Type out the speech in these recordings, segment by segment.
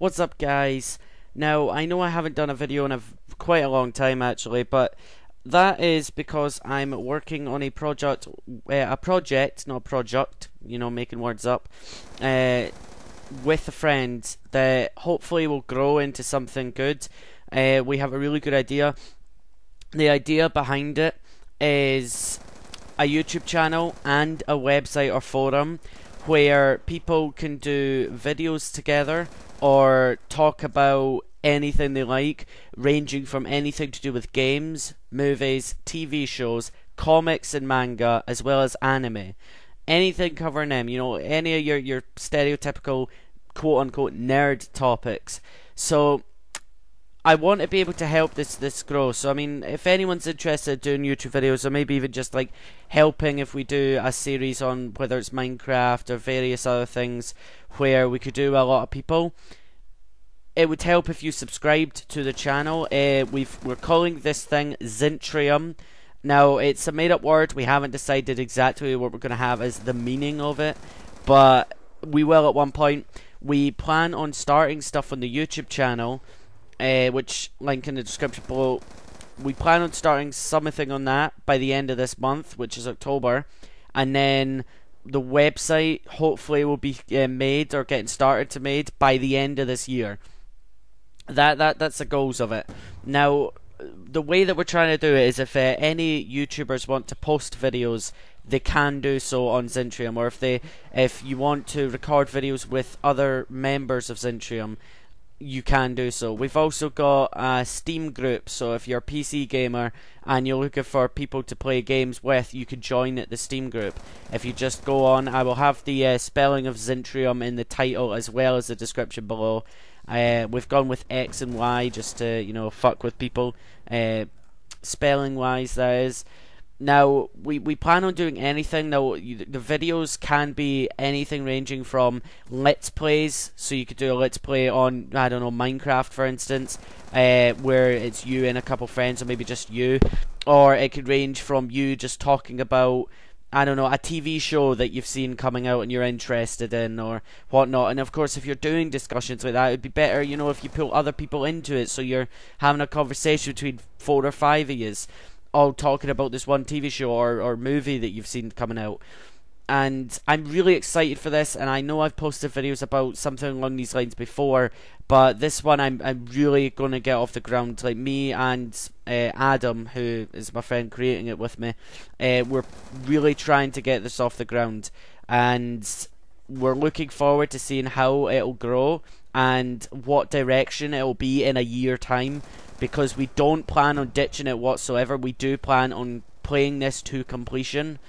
What's up guys? Now, I know I haven't done a video in a quite a long time actually, but that is because I'm working on a project, uh, a project, not a project, you know, making words up, uh, with a friend that hopefully will grow into something good. Uh, we have a really good idea. The idea behind it is a YouTube channel and a website or forum where people can do videos together or talk about anything they like, ranging from anything to do with games, movies, TV shows, comics and manga, as well as anime. Anything covering them, you know, any of your, your stereotypical quote unquote nerd topics. So I want to be able to help this this grow. So I mean, if anyone's interested in doing YouTube videos, or maybe even just like helping if we do a series on whether it's Minecraft or various other things, where we could do a lot of people, it would help if you subscribed to the channel. Uh, we've we're calling this thing Xyntrium. Now it's a made up word. We haven't decided exactly what we're going to have as the meaning of it, but we will at one point. We plan on starting stuff on the YouTube channel uh, which link in the description below. We plan on starting something on that by the end of this month, which is October, and then the website hopefully will be uh, made or getting started to made by the end of this year. That that that's the goals of it. Now, the way that we're trying to do it is if uh, any YouTubers want to post videos they can do so on Xyntrium, or if they, if you want to record videos with other members of Xyntrium, you can do so. We've also got a Steam group, so if you're a PC gamer and you're looking for people to play games with, you can join the Steam group. If you just go on, I will have the uh, spelling of Xyntrium in the title as well as the description below. Uh, we've gone with X and Y just to, you know, fuck with people. Uh, spelling wise, that is. Now, we, we plan on doing anything. Now, you, the videos can be anything ranging from Let's Plays, so you could do a Let's Play on, I don't know, Minecraft, for instance, uh, where it's you and a couple friends, or maybe just you. Or it could range from you just talking about, I don't know, a TV show that you've seen coming out and you're interested in, or whatnot. And of course, if you're doing discussions like that, it would be better, you know, if you pull other people into it, so you're having a conversation between four or five of you all talking about this one TV show or, or movie that you've seen coming out. And I'm really excited for this, and I know I've posted videos about something along these lines before, but this one I'm I'm really gonna get off the ground. Like me and uh, Adam, who is my friend creating it with me, uh, we're really trying to get this off the ground, and we're looking forward to seeing how it'll grow and what direction it'll be in a year time because we don't plan on ditching it whatsoever. We do plan on playing this to completion.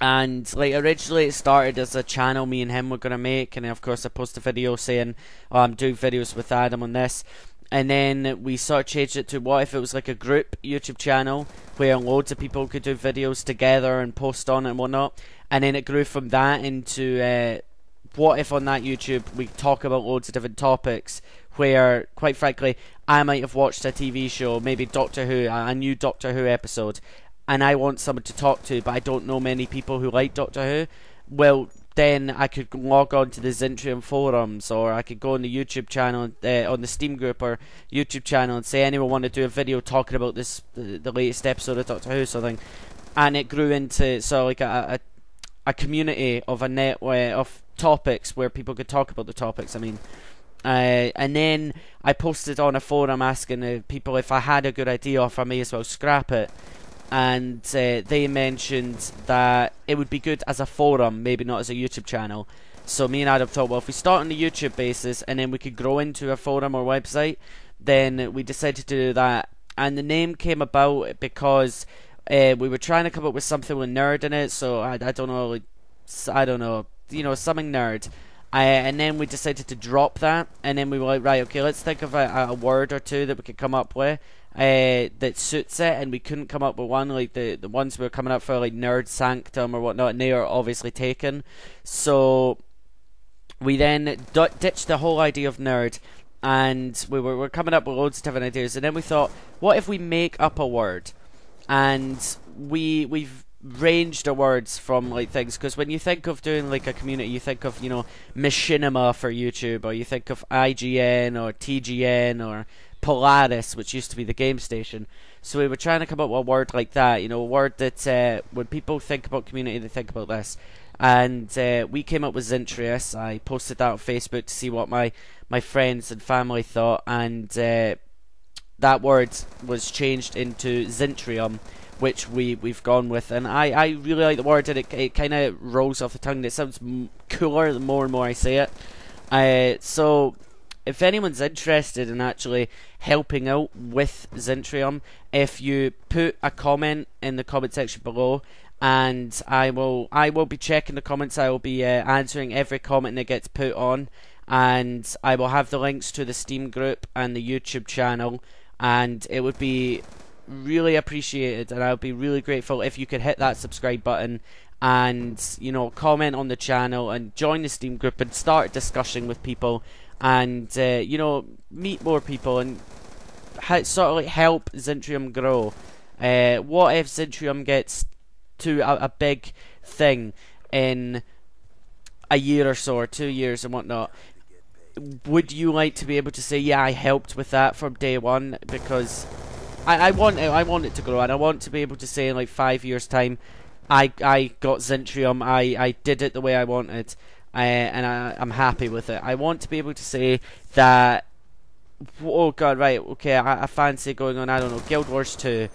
And like originally, it started as a channel me and him were gonna make, and of course I posted a video saying oh, I'm doing videos with Adam on this. And then we sort of changed it to what if it was like a group YouTube channel where loads of people could do videos together and post on it and whatnot. And then it grew from that into uh, what if on that YouTube we talk about loads of different topics where, quite frankly, I might have watched a TV show, maybe Doctor Who, a new Doctor Who episode, and I want someone to talk to, but I don't know many people who like Doctor Who. Well, then I could log on to the Xyntrium forums, or I could go on the YouTube channel, uh, on the Steam group or YouTube channel, and say anyone want to do a video talking about this, the, the latest episode of Doctor Who, something, and it grew into of like a, a, a community of a network of topics where people could talk about the topics. I mean, uh, and then I posted on a forum asking people if I had a good idea or if I may as well scrap it. And uh, they mentioned that it would be good as a forum, maybe not as a YouTube channel. So me and Adam thought, well, if we start on the YouTube basis and then we could grow into a forum or website, then we decided to do that. And the name came about because uh, we were trying to come up with something with nerd in it. So I, I don't know, like, I don't know, you know, something nerd. Uh, and then we decided to drop that, and then we were like, right, okay, let's think of a, a word or two that we could come up with uh, that suits it, and we couldn't come up with one. Like the the ones we were coming up for, like nerd sanctum or whatnot, and they are obviously taken. So we then ditched the whole idea of nerd, and we were, we were coming up with loads of different ideas. And then we thought, what if we make up a word? And we we've ranged of words from like things because when you think of doing like a community you think of you know machinima for youtube or you think of ign or tgn or polaris which used to be the game station. So we were trying to come up with a word like that you know a word that uh, when people think about community they think about this. And uh, we came up with Zentrius. I posted that on Facebook to see what my, my friends and family thought, and uh, that word was changed into Xyntrium, which we we've gone with, and I, I really like the word, and it it kind of rolls off the tongue. It sounds cooler the more and more I say it. Uh, so if anyone's interested in actually helping out with Xyntrium, if you put a comment in the comment section below, and I will I will be checking the comments. I will be uh, answering every comment that gets put on, and I will have the links to the Steam group and the YouTube channel and it would be really appreciated and I would be really grateful if you could hit that subscribe button and you know comment on the channel and join the Steam group and start discussing with people and uh, you know meet more people and sort of like help Xyntrium grow. Uh, what if Xyntrium gets to a, a big thing in a year or so or two years and whatnot? would you like to be able to say, yeah, I helped with that from day one? Because I, I want it, I want it to grow, and I want to be able to say in like five years' time, I I got Xyntrium, I, I did it the way I wanted, uh, and I, I'm happy with it. I want to be able to say that, oh god, right, okay, I, I fancy going on, I don't know, Guild Wars 2,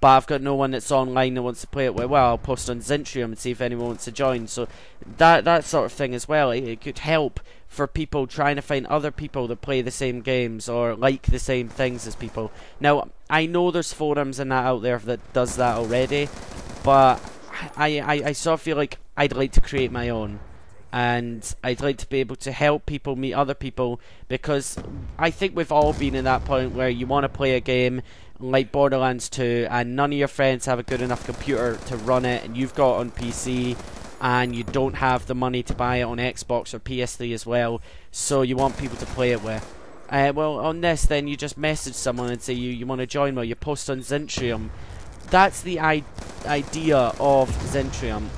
but I've got no one that's online that wants to play it. Well, I'll post on Xyntrium and see if anyone wants to join. So that that sort of thing as well. It, it could help for people trying to find other people that play the same games or like the same things as people. Now, I know there's forums and that out there that does that already, but I, I, I sort of feel like I'd like to create my own. And I'd like to be able to help people meet other people because I think we've all been in that point where you want to play a game like Borderlands 2 and none of your friends have a good enough computer to run it and you've got it on PC and you don't have the money to buy it on Xbox or PS3 as well so you want people to play it with. Uh, well on this then you just message someone and say you, you want to join well you post on Xyntrium. That's the idea of Xyntrium.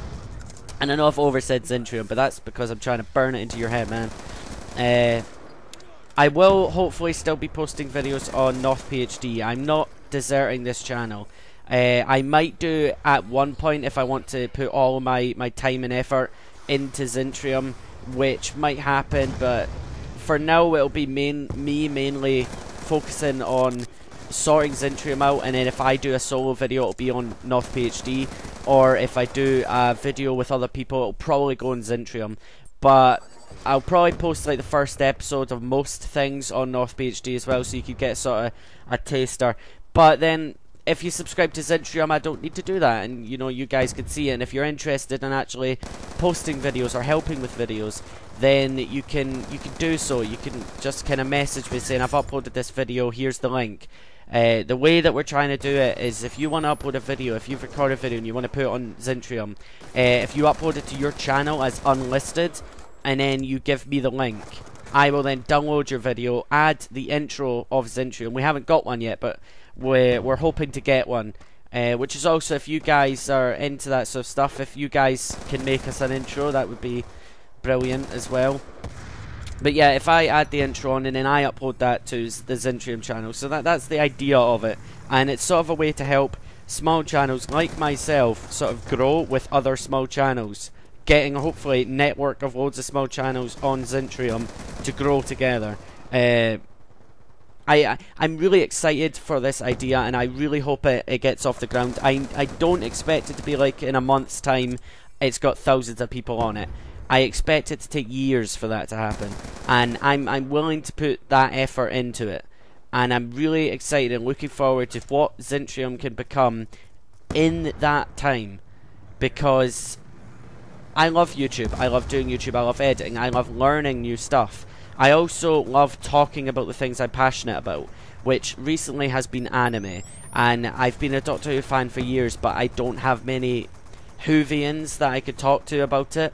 And I know I've oversaid Xyntrium but that's because I'm trying to burn it into your head man. Uh, I will hopefully still be posting videos on NothPhD. I'm not deserting this channel. Uh, I might do at one point if I want to put all my, my time and effort into Xyntrium, which might happen, but for now it'll be main, me mainly focusing on sorting Xyntrium out, and then if I do a solo video, it'll be on NothPhD, or if I do a video with other people, it'll probably go on Xyntrium. But I'll probably post like the first episode of most things on NothPhD as well, so you could get sort of a taster. But then, if you subscribe to Xyntrium, I don't need to do that, and you know you guys can see it. And if you're interested in actually posting videos or helping with videos, then you can you can do so. You can just kind of message me saying I've uploaded this video. Here's the link. Uh, the way that we're trying to do it is if you want to upload a video, if you've recorded a video and you want to put it on Xyntrium, uh, if you upload it to your channel as unlisted, and then you give me the link. I will then download your video, add the intro of Xyntrium. We haven't got one yet, but we're, we're hoping to get one. Uh, which is also, if you guys are into that sort of stuff, if you guys can make us an intro, that would be brilliant as well. But yeah, if I add the intro on and then I upload that to the Xyntrium channel, so that that's the idea of it. And it's sort of a way to help small channels like myself sort of grow with other small channels getting hopefully network of loads of small channels on Xyntrium to grow together. Uh, I, I am really excited for this idea, and I really hope it, it gets off the ground. I I don't expect it to be like in a month's time. It's got thousands of people on it. I expect it to take years for that to happen, and I'm I'm willing to put that effort into it. And I'm really excited and looking forward to what Xyntrium can become in that time, because I love YouTube. I love doing YouTube. I love editing. I love learning new stuff. I also love talking about the things I'm passionate about, which recently has been anime. And I've been a Doctor Who fan for years, but I don't have many Whovians that I could talk to about it.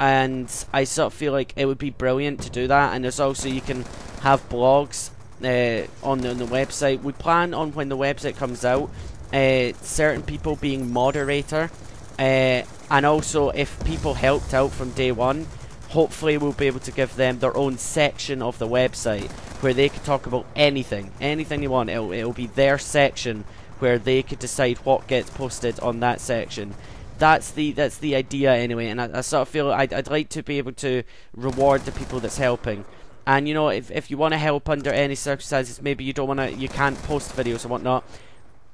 And I sort of feel like it would be brilliant to do that. And there's also, you can have blogs uh, on, the, on the website. We plan on when the website comes out uh, certain people being moderator, uh, and also if people helped out from day one, hopefully we'll be able to give them their own section of the website where they can talk about anything, anything you want. It'll, it'll be their section where they could decide what gets posted on that section. That's the that's the idea anyway, and I, I sort of feel I'd, I'd like to be able to reward the people that's helping. And you know, if if you want to help under any circumstances, maybe you don't want to, you can't post videos and whatnot.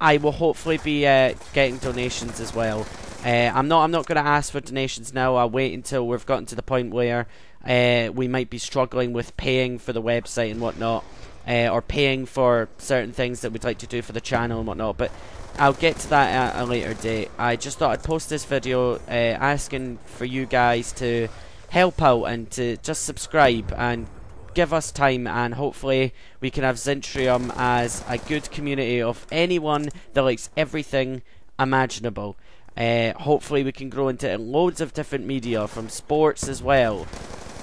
I will hopefully be uh, getting donations as well. Uh, I'm not. I'm not going to ask for donations now. I'll wait until we've gotten to the point where uh, we might be struggling with paying for the website and whatnot, uh, or paying for certain things that we'd like to do for the channel and whatnot. But I'll get to that at a later date. I just thought I'd post this video uh, asking for you guys to help out and to just subscribe and give us time and hopefully we can have Xyntrium as a good community of anyone that likes everything imaginable. Uh, hopefully we can grow into loads of different media from sports as well.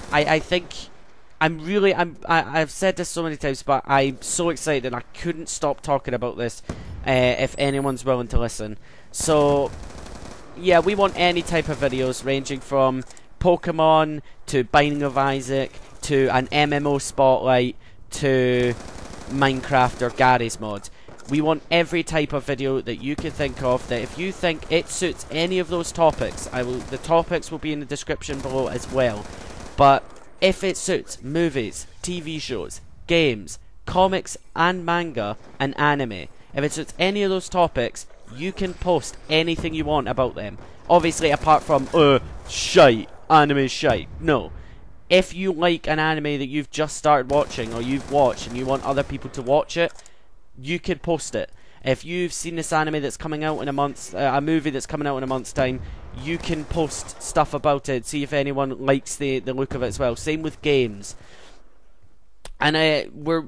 I, I think I'm really I'm I, I've said this so many times but I'm so excited and I couldn't stop talking about this uh, if anyone's willing to listen. So yeah, we want any type of videos ranging from Pokemon to Binding of Isaac to an MMO spotlight to Minecraft or Garry's mod. We want every type of video that you can think of that if you think it suits any of those topics, I will the topics will be in the description below as well. But if it suits movies, TV shows, games, comics and manga and anime, if it suits any of those topics, you can post anything you want about them. Obviously apart from uh shite, anime shite. No if you like an anime that you've just started watching or you've watched and you want other people to watch it, you could post it. If you've seen this anime that's coming out in a month, uh, a movie that's coming out in a month's time, you can post stuff about it, see if anyone likes the, the look of it as well. Same with games. And uh, we're,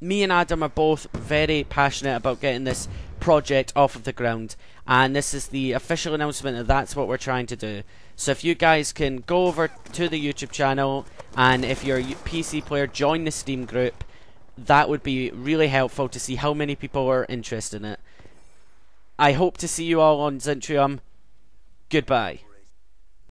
me and Adam are both very passionate about getting this project off of the ground. And this is the official announcement that that's what we're trying to do. So if you guys can go over to the YouTube channel and if you're a PC player, join the Steam group. That would be really helpful to see how many people are interested in it. I hope to see you all on Xyntrium. Goodbye.